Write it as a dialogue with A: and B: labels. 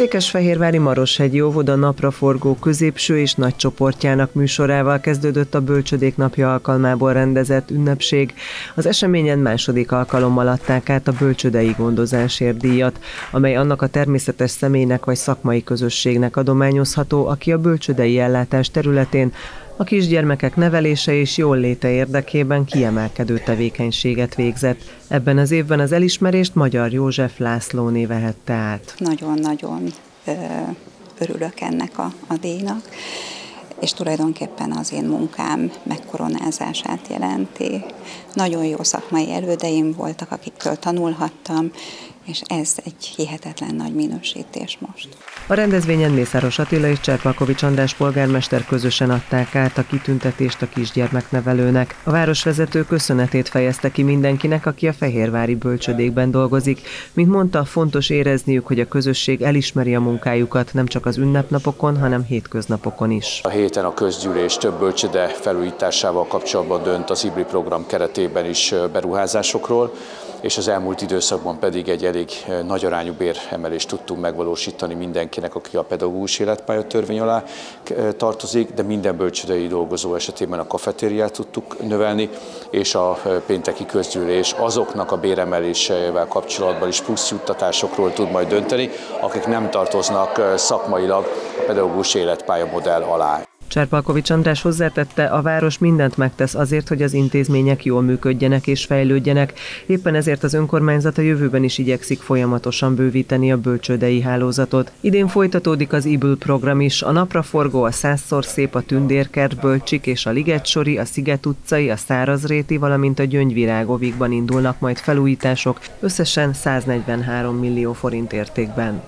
A: Székesfehérvári Maroshegyi óvoda napraforgó középső és nagy csoportjának műsorával kezdődött a Bölcsödék napja alkalmából rendezett ünnepség. Az eseményen második alkalommal adták át a bölcsödei gondozásért díjat, amely annak a természetes személynek vagy szakmai közösségnek adományozható, aki a bölcsödei ellátás területén a kisgyermekek nevelése és jól léte érdekében kiemelkedő tevékenységet végzett. Ebben az évben az elismerést Magyar József Lászlóné vehette át.
B: Nagyon-nagyon örülök ennek a, a díjnak és tulajdonképpen az én munkám megkoronázását jelenti. Nagyon jó szakmai elődeim voltak, akiktől tanulhattam, és ez egy hihetetlen nagy minősítés most.
A: A rendezvényen Mészáros Attila és Cserpalkovics András polgármester közösen adták át a kitüntetést a kisgyermeknevelőnek. A városvezető köszönetét fejezte ki mindenkinek, aki a Fehérvári bölcsödékben dolgozik. Mint mondta, fontos érezniük, hogy a közösség elismeri a munkájukat nem csak az ünnepnapokon, hanem hétköznapokon is.
C: A héten a közgyűlés több bölcsöde felújításával kapcsolatban dönt az IBRI program keretében is beruházásokról és az elmúlt időszakban pedig egy elég eh, nagy arányú béremelést tudtunk megvalósítani mindenkinek, aki a pedagógus életpálya törvény alá eh, tartozik, de minden bölcsődei dolgozó esetében a kafetériát tudtuk növelni, és a eh, pénteki közgyűlés azoknak a béremelésével kapcsolatban is plusz juttatásokról tud majd dönteni, akik nem tartoznak szakmailag a pedagógus életpálya modell alá.
A: Cserpalkovics András hozzátette, a város mindent megtesz azért, hogy az intézmények jól működjenek és fejlődjenek, éppen ezért az önkormányzat a jövőben is igyekszik folyamatosan bővíteni a bölcsődei hálózatot. Idén folytatódik az IBUL program is, a napraforgó, a százszor szép, a tündérkert, bölcsik és a Ligetsori, a Sziget utcai, a Szárazréti, valamint a Gyöngyvirágovikban indulnak majd felújítások, összesen 143 millió forint értékben.